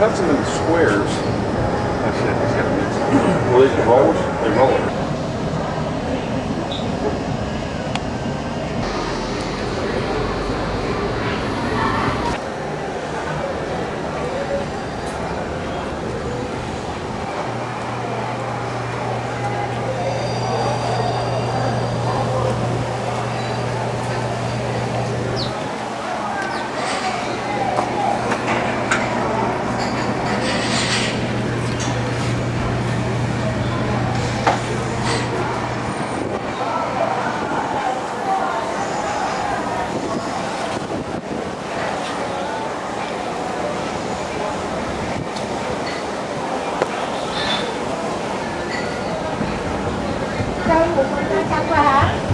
cuts them in squares. I said, well, they can roll. They roll it. một mình ra chăng hả?